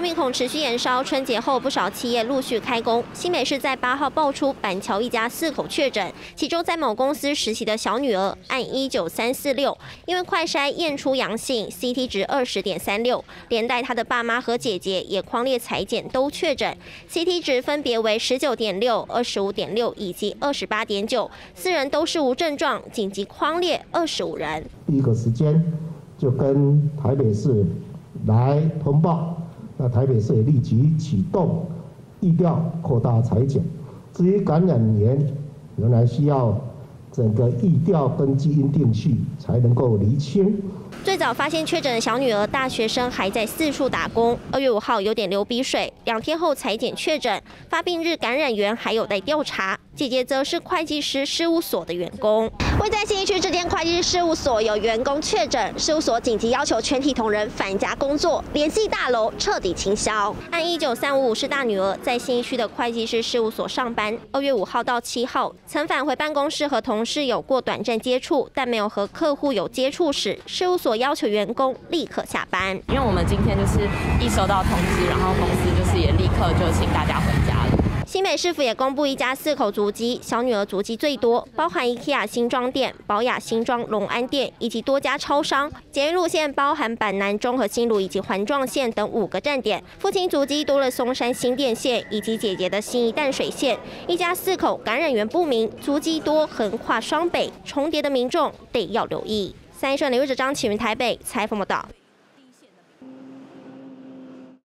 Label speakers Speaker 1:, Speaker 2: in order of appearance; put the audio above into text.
Speaker 1: 面孔持续延烧，春节后不少企业陆续开工。新北市在八号爆出板桥一家四口确诊，其中在某公司实习的小女儿按一九三四六，因为快筛验出阳性，CT 值二十点三六，连带她的爸妈和姐姐也框列裁检都确诊，CT 值分别为十九点六、二十五点六以及二十八点九，四人都是无症状，紧急框列二十五人。
Speaker 2: 第一个时间就跟台北市来通报。那台北市也立即启动疫调扩大裁剪。至于感染源，仍然需要整个疫调跟基因定序才能够厘清。
Speaker 1: 最早发现确诊的小女儿，大学生还在四处打工。二月五号有点流鼻水，两天后裁剪确诊，发病日感染源还有待调查。姐姐则是会计师事务所的员工。位在新一区这间会计师事务所有员工确诊，事务所紧急要求全体同仁返家工作，联系大楼彻底清消。按一九三五五是大女儿在新一区的会计师事务所上班，二月五号到七号曾返回办公室和同事有过短暂接触，但没有和客户有接触时，事务所要求员工立刻下班。
Speaker 3: 因为我们今天就是一收到通知，然后公司就是也立刻就请大家回家。
Speaker 1: 新北市府也公布一家四口足迹，小女儿足迹最多，包含 IKEA 新庄店、宝雅新庄隆安店以及多家超商。检验路线包含板南、中和新路以及环状线等五个站点。父亲足迹多了松山新店线以及姐姐的新一淡水线。一家四口感染源不明，足迹多横跨双北，重叠的民众得要留意。三一顺刘者张启云台北采访报道。